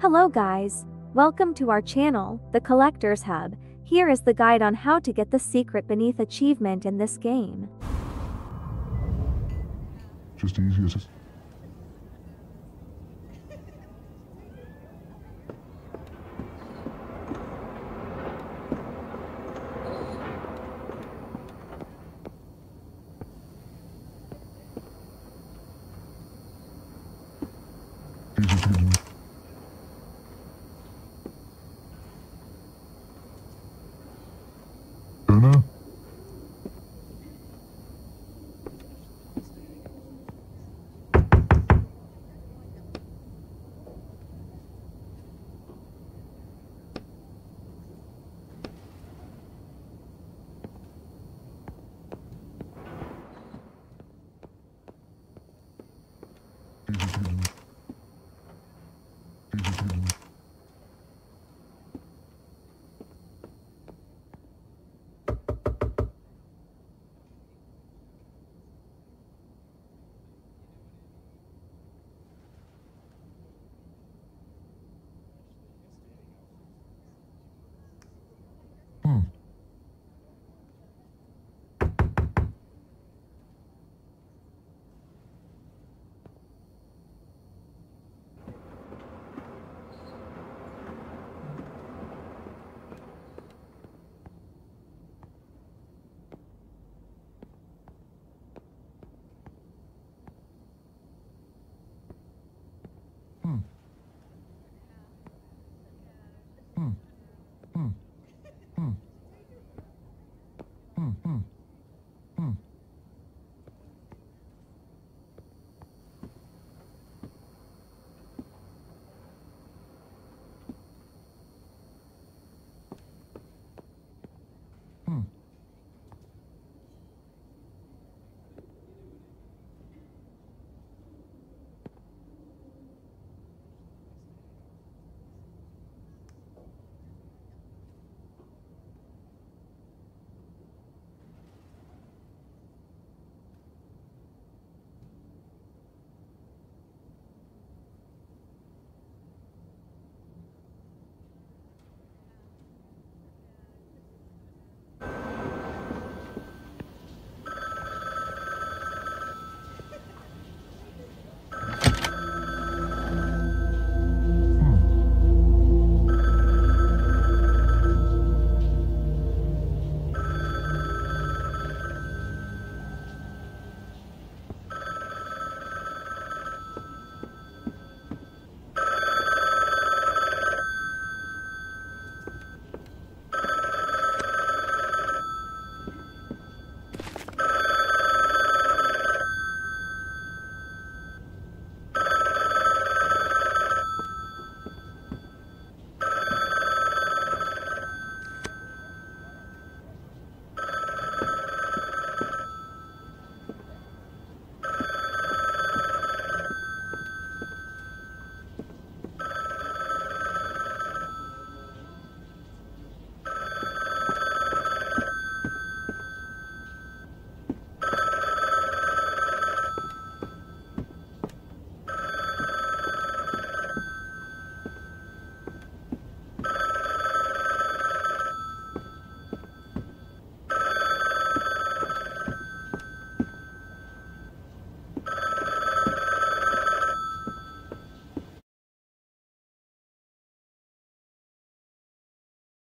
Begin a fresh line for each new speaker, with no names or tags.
Hello guys, welcome to our channel, The Collector's Hub. Here is the guide on how to get the secret beneath achievement in this game.
Just easy as Hmm.